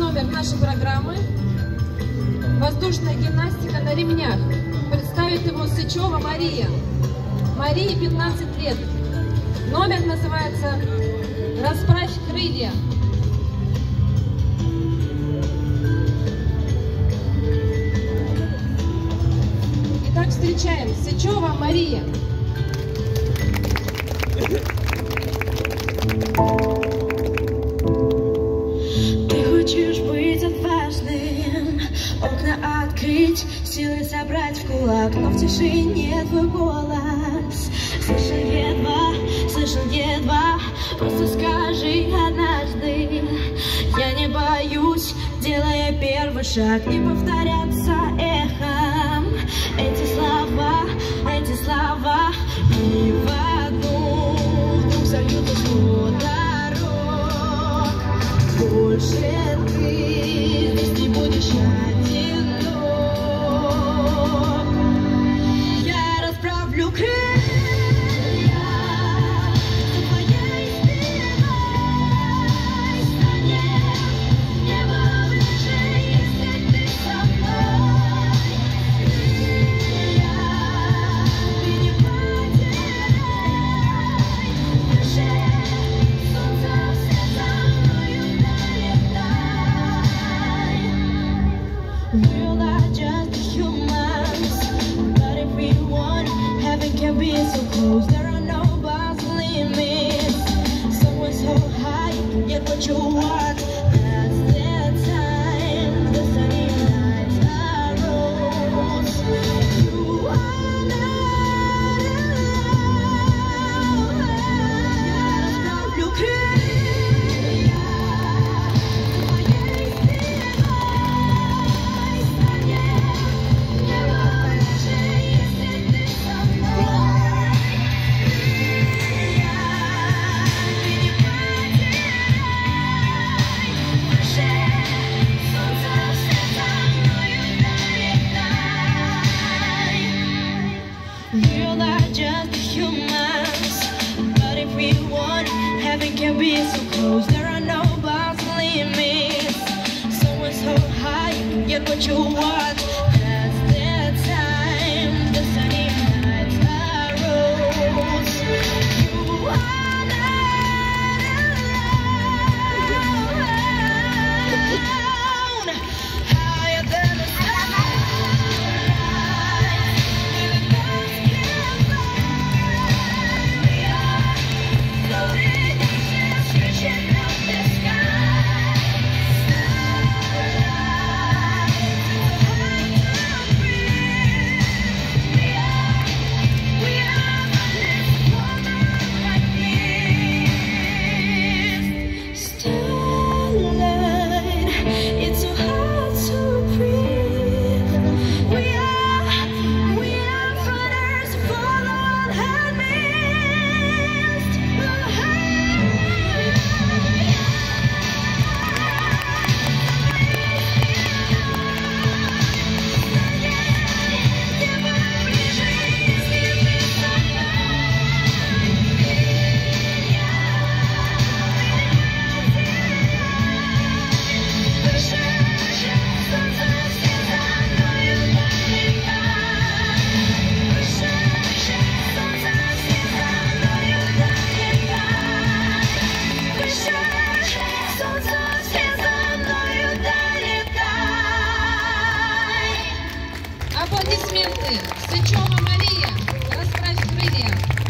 номер нашей программы «Воздушная гимнастика на ремнях». Представит его Сычева Мария. Марии 15 лет. Номер называется «Расправь крылья». Итак, встречаем Сычева Мария. Ты хочешь быть отважным, окна открыть, силы собрать в кулак, но в тишине твой голос. Слышал едва, слышал едва, просто скажи однажды. Я не боюсь, делая первый шаг, не повторяться эхом. Эти слова, эти слова, goes down. Heaven can be so close. There are no so high, what you want. Аплодисменты. Сычева Мария, расправь крылья.